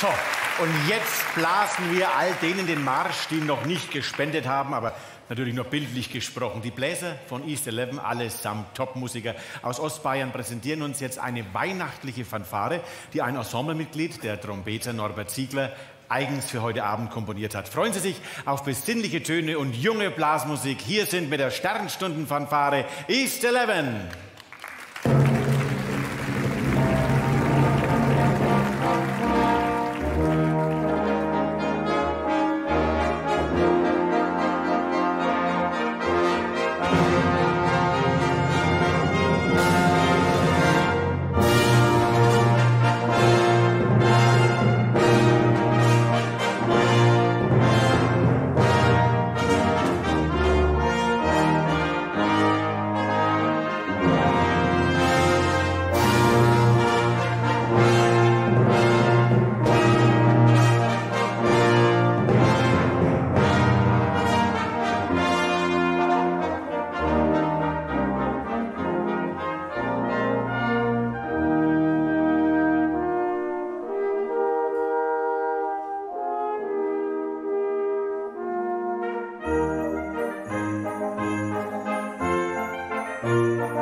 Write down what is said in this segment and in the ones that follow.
So, und jetzt blasen wir all denen den Marsch, die noch nicht gespendet haben, aber natürlich nur bildlich gesprochen. Die Bläser von East 11, allesamt Topmusiker aus Ostbayern, präsentieren uns jetzt eine weihnachtliche Fanfare, die ein Ensemblemitglied, der Trompeter Norbert Ziegler, eigens für heute Abend komponiert hat. Freuen Sie sich auf besinnliche Töne und junge Blasmusik. Hier sind mit der Sternstundenfanfare East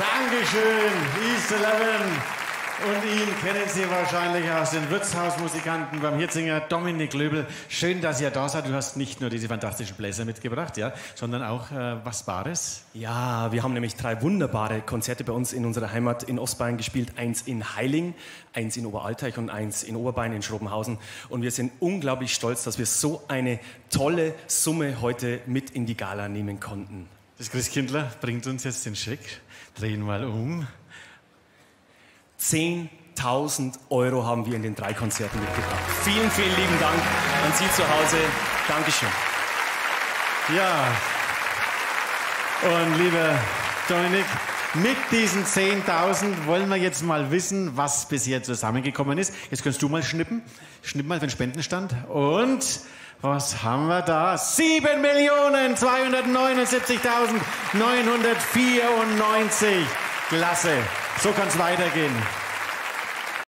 Dankeschön, East 11. Und ihn kennen Sie wahrscheinlich aus den Wirtshausmusikanten beim Hirzinger Dominik Löbel. Schön, dass ihr da seid. Du hast nicht nur diese fantastischen Bläser mitgebracht, ja, sondern auch äh, was Bares. Ja, wir haben nämlich drei wunderbare Konzerte bei uns in unserer Heimat in Ostbayern gespielt. Eins in Heiling, eins in Oberalteich und eins in Oberbayern in Schrobenhausen. Und wir sind unglaublich stolz, dass wir so eine tolle Summe heute mit in die Gala nehmen konnten. Das Christkindler bringt uns jetzt den Scheck. Drehen mal um. 10.000 Euro haben wir in den drei Konzerten mitgebracht. Vielen, vielen lieben Dank an Sie zu Hause. Dankeschön. Ja. Und lieber Dominik, mit diesen 10.000 wollen wir jetzt mal wissen, was bisher zusammengekommen ist. Jetzt kannst du mal schnippen. Schnipp mal den Spendenstand. Und was haben wir da? 7.279.994. Klasse. So kann es weitergehen.